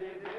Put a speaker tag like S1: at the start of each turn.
S1: David.